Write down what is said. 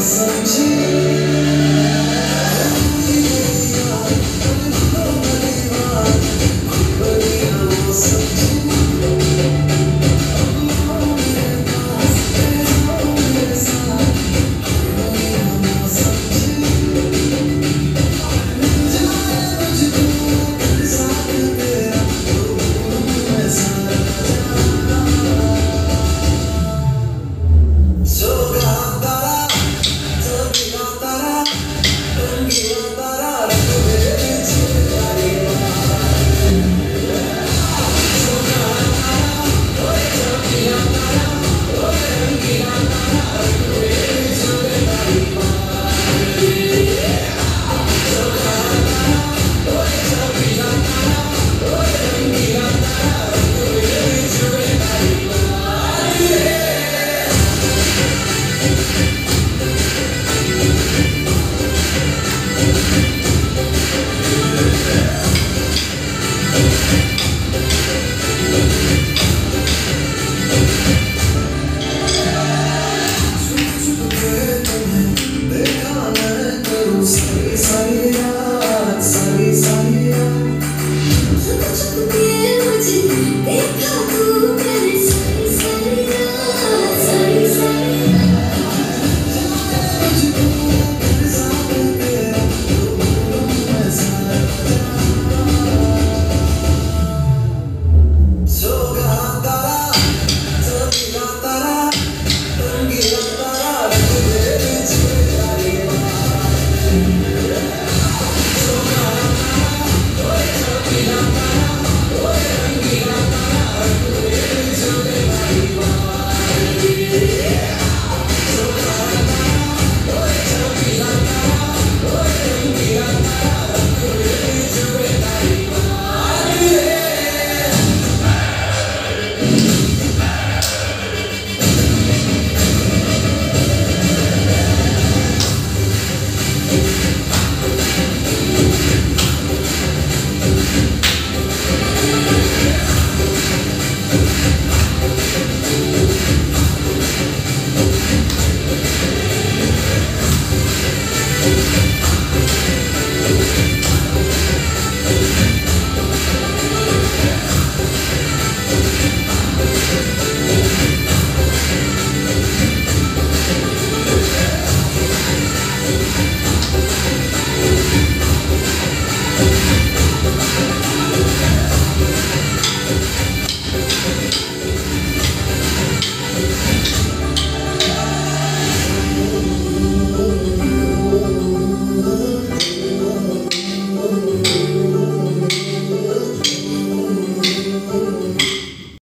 Yes. Saria, Saria, Saria.